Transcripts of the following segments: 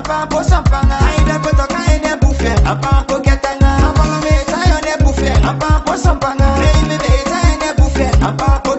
Apa po sampanga Aide kotoka aide bufe Apa Apa Apa Apa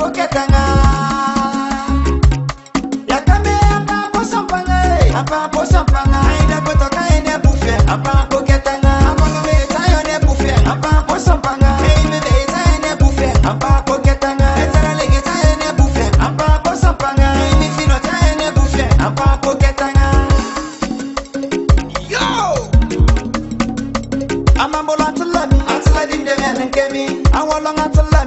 koketanga yakambe apapo sampanga apapo sampanga aida kotoka ene bufe apapo koketanga amanga beza yone bufe apapo sampanga ime beza ene bufe apapo koketanga etara legeza ene bufe apapo sampanga ime fino ta ene bufe apapo koketanga yo! Amambola atlani atlani ndemene nkemi awolonga atlani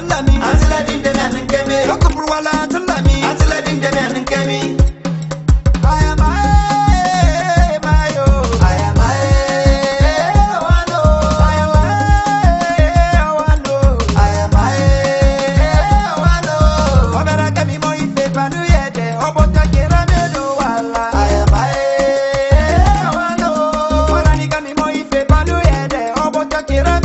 tulami antiladin deme anin kemi. Lokubur wala. Tulami antiladin deme anin kemi quiero